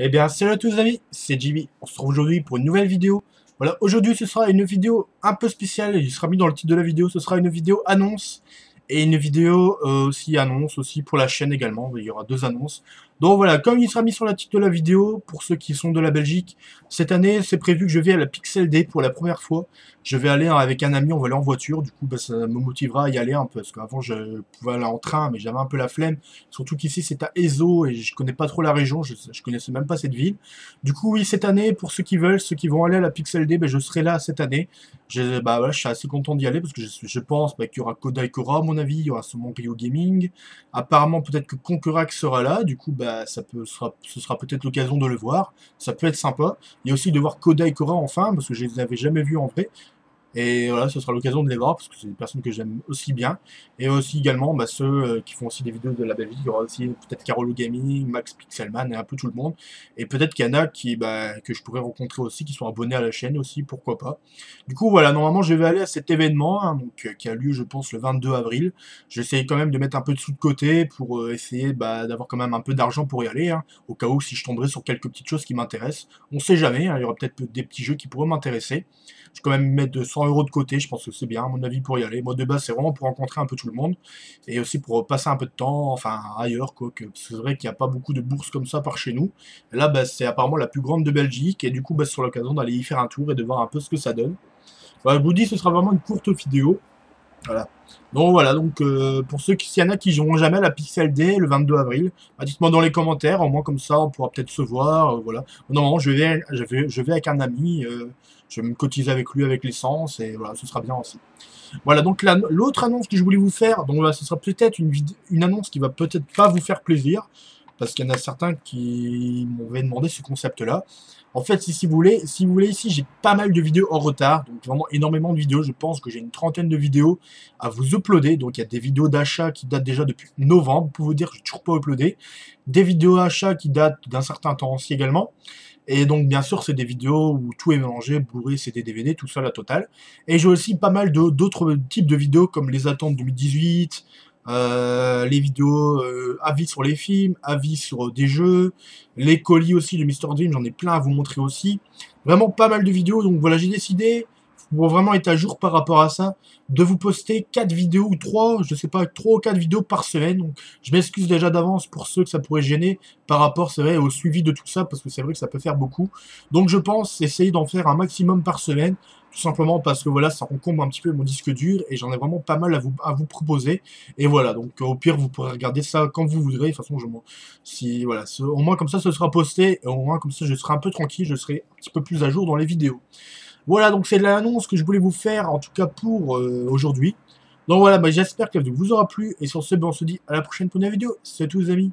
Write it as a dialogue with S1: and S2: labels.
S1: Eh bien, salut à tous les amis, c'est JB. On se retrouve aujourd'hui pour une nouvelle vidéo. Voilà, aujourd'hui ce sera une vidéo un peu spéciale, il sera mis dans le titre de la vidéo, ce sera une vidéo annonce et une vidéo euh, aussi annonce aussi pour la chaîne également, il y aura deux annonces. Donc voilà, comme il sera mis sur la titre de la vidéo, pour ceux qui sont de la Belgique, cette année c'est prévu que je vais à la Pixel Day pour la première fois. Je vais aller avec un ami, on va aller en voiture, du coup bah, ça me motivera à y aller un peu, parce qu'avant je pouvais aller en train, mais j'avais un peu la flemme. Surtout qu'ici c'est à Ezo et je connais pas trop la région, je, je connaissais même pas cette ville. Du coup oui, cette année, pour ceux qui veulent, ceux qui vont aller à la Pixel Day, bah, je serai là cette année. Je, bah, je suis assez content d'y aller, parce que je, pense qu'il y aura Kodai Kora à mon il y aura sûrement Rio Gaming. Apparemment peut-être que Concurac sera là, du coup bah, ça peut, sera, ce sera peut-être l'occasion de le voir. Ça peut être sympa. Il y a aussi de voir Koda et Kora enfin, parce que je les avais jamais vus en vrai. Et voilà, ce sera l'occasion de les voir, parce que c'est des personnes que j'aime aussi bien. Et aussi également bah, ceux euh, qui font aussi des vidéos de la Belgique. Il y aura aussi peut-être Carolo Gaming, Max Pixelman et un peu tout le monde. Et peut-être qu'il y en a qui, bah, que je pourrais rencontrer aussi, qui sont abonnés à la chaîne aussi, pourquoi pas. Du coup, voilà, normalement, je vais aller à cet événement, hein, donc, euh, qui a lieu, je pense, le 22 avril. J'essaie quand même de mettre un peu de sous de côté pour euh, essayer bah, d'avoir quand même un peu d'argent pour y aller, hein, au cas où si je tomberais sur quelques petites choses qui m'intéressent. On sait jamais, hein, il y aura peut-être des petits jeux qui pourraient m'intéresser. Je vais quand même mettre 100 euros de côté, je pense que c'est bien, à mon avis, pour y aller. Moi, de base, c'est vraiment pour rencontrer un peu tout le monde, et aussi pour passer un peu de temps, enfin, ailleurs, quoi, que c'est vrai qu'il n'y a pas beaucoup de bourses comme ça par chez nous. Là, bah, c'est apparemment la plus grande de Belgique, et du coup, bah, c'est l'occasion d'aller y faire un tour et de voir un peu ce que ça donne. Voilà, je vous dis, ce sera vraiment une courte vidéo. Voilà. Donc voilà, donc euh, pour ceux qui, s'il y en a qui joueront jamais la Pixel Day le 22 avril, bah, dites-moi dans les commentaires, au moins comme ça on pourra peut-être se voir, euh, voilà. Non, je vais, je vais, avec un ami, euh, je vais me cotiser avec lui avec l'essence, et voilà, ce sera bien aussi. Voilà, donc l'autre annonce que je voulais vous faire, donc ce sera peut-être une, une annonce qui va peut-être pas vous faire plaisir, parce qu'il y en a certains qui m'avaient demandé ce concept-là. En fait, si, vous voulez, si vous voulez ici, j'ai pas mal de vidéos en retard, donc vraiment énormément de vidéos. Je pense que j'ai une trentaine de vidéos à vous uploader. Donc il y a des vidéos d'achat qui datent déjà depuis novembre, pour vous dire que je toujours pas uploadé. Des vidéos d'achat qui datent d'un certain temps aussi également. Et donc, bien sûr, c'est des vidéos où tout est mélangé, bourré, CD, DVD, tout ça, la totale. Et j'ai aussi pas mal d'autres types de vidéos, comme les attentes 2018, euh, les vidéos euh, avis sur les films, avis sur des jeux, les colis aussi, le Mr Dream, j'en ai plein à vous montrer aussi. Vraiment pas mal de vidéos, donc voilà, j'ai décidé, pour vraiment être à jour par rapport à ça, de vous poster 4 vidéos ou 3, je sais pas, 3 ou 4 vidéos par semaine. Donc je m'excuse déjà d'avance pour ceux que ça pourrait gêner par rapport, c'est vrai, au suivi de tout ça, parce que c'est vrai que ça peut faire beaucoup. Donc je pense essayer d'en faire un maximum par semaine, tout simplement parce que voilà, ça encombre un petit peu mon disque dur, et j'en ai vraiment pas mal à vous, à vous proposer. Et voilà, donc au pire, vous pourrez regarder ça quand vous voudrez. De toute façon, je, si, voilà, au moins comme ça, ce sera posté, au moins comme ça, je serai un peu tranquille, je serai un petit peu plus à jour dans les vidéos. Voilà, donc c'est l'annonce que je voulais vous faire, en tout cas pour euh, aujourd'hui. Donc voilà, bah, j'espère qu'elle vous aura plu. Et sur ce, ben, on se dit à la prochaine pour une vidéo. C'est tout les amis.